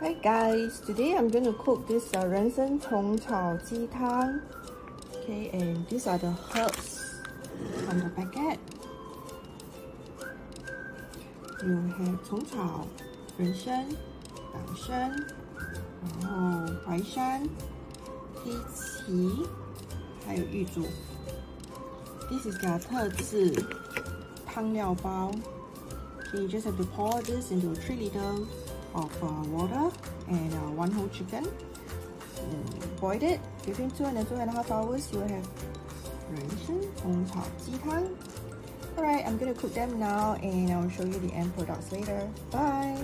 Hi guys, today I'm going to cook this uh, 人参虫炒鸡汤. Okay, and these are the herbs on the packet. You have 虫草、人参、党参，然后淮山、黑棋，还有玉竹。This is their 特制汤料包。Okay, you just have to pour this into 3 liter of uh, water and uh, one whole chicken. And boil it between two and two and a half hours. You will have 人参红炒鸡汤. Alright, I'm gonna cook them now and I'll show you the end products later. Bye!